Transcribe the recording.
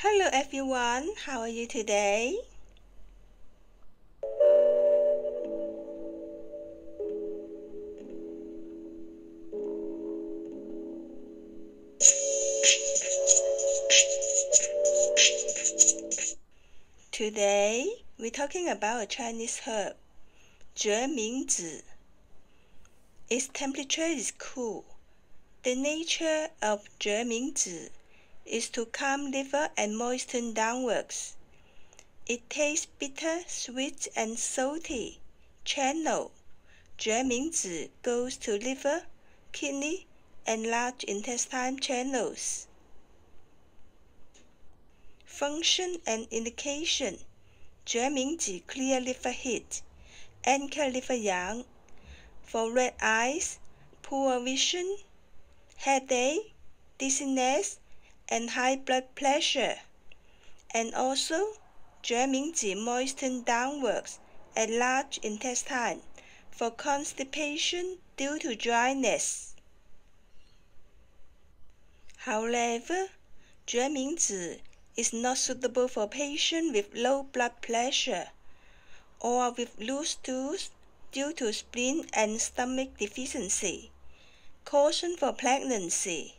Hello everyone, how are you today? Today, we're talking about a Chinese herb, Jue Ming Zi. Its temperature is cool. The nature of Jue Ming Zi is to calm liver and moisten downwards. It tastes bitter, sweet, and salty. Channel. Juan goes to liver, kidney, and large intestine channels. Function and indication. Juan clear liver heat, anchor liver yang, for red eyes, poor vision, headache, dizziness, and high blood pressure, and also Jue Ming Zi moisten downwards at large intestine for constipation due to dryness. However, Jue Ming Zi is not suitable for patients with low blood pressure or with loose stools due to spleen and stomach deficiency. Caution for pregnancy.